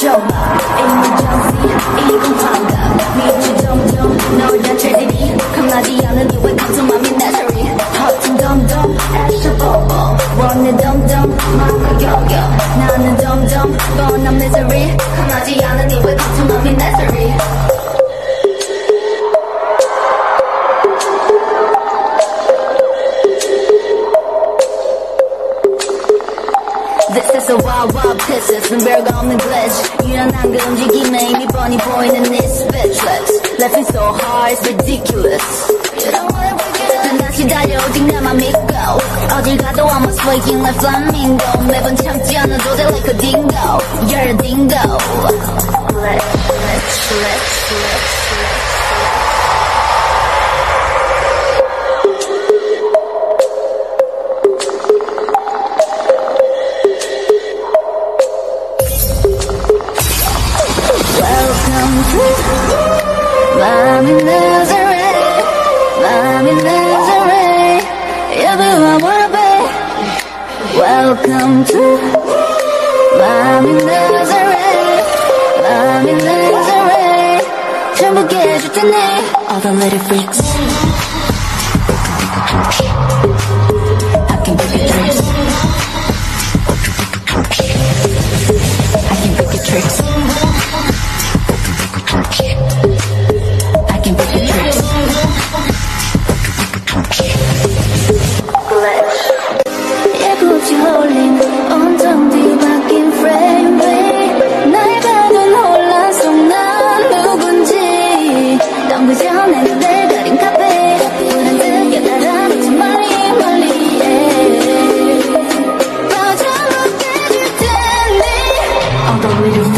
조각 나는 점점 뻔한 misery 겁나지 않은 이외 같은 맘이 내 This is a wild wild pisses 는 별거 없는 glitch 유연한 그 움직임에 이미 뻔히 보이는 this speechless Laughing so hard it's ridiculous You don't wanna break it 난 다시 달려오직 나만 믿고 어딜 가도 I'm a swinging like flamingo 매번 참지 않아도 they like a dingo You're a dingo Glitch glitch glitch glitch glitch Welcome to my menagerie my menagerie 전부 깨줄 테네 All the little freaks.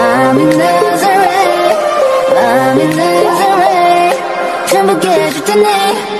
Mommy Nazareth Mommy Nazareth 전부 깨줄 테니